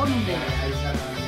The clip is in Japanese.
本名の会社な